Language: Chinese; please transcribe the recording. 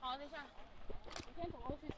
好，等一下，我先走过去。